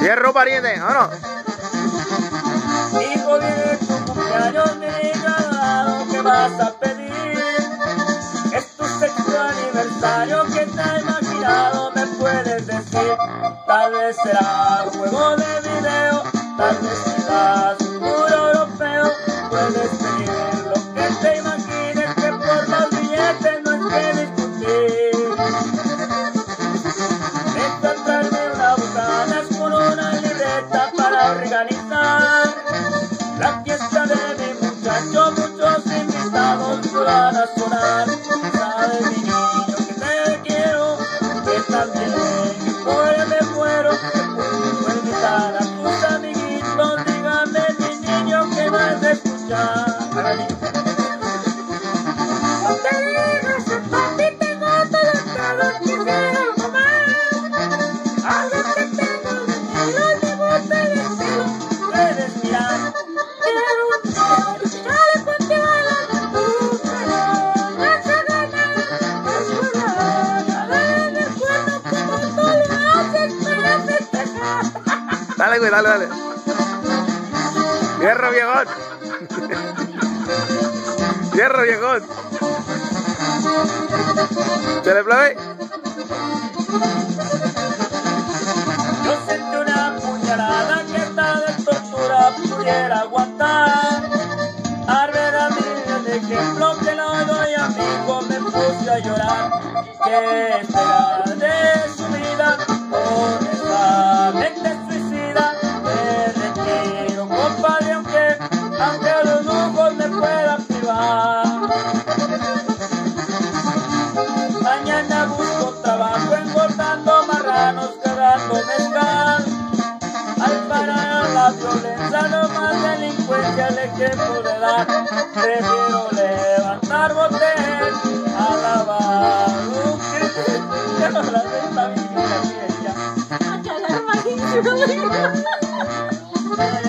Cierro pariente, vámonos. Hijo de tu cumpleaños, mi regalo que vas a pedir. Es tu sexto aniversario que te ha imaginado, me puedes decir. Tal vez será juego de video, tal vez serás la fiesta de mi muchacho, muchos invitados van a sonar. Sabes mi niño que te quiero, que también por me muero. Puedo invitar a tus amiguitos, dígame mi niño que vas a escuchar. Dale, güey, dale, dale. Cierro, viejón. Cierro, viejón. ¿Se le play? Yo sentí una puñalada que esta de tortura pudiera aguantar. Al ver a mí el ejemplo que no doy amigo me puse a llorar. Que será de su vida con que puede dar. Prefiero levantar botel a lavar un crimen. Ya no la imaginación.